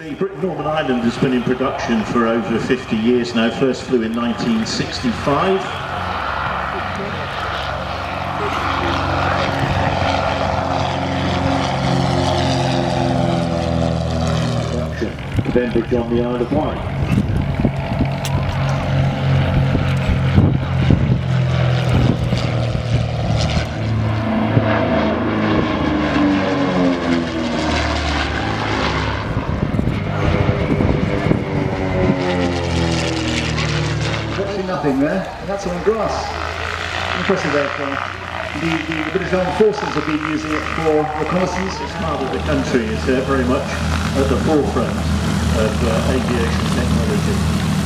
The Britten-Norman Island has been in production for over 50 years now. First flew in 1965. Cavendish on the Isle of Wight. There, and that's on grass. Impressive aircraft. The, the, British Armed Forces have been using it for reconnaissance. It's part of the country uh, very much at the forefront of uh, aviation technology.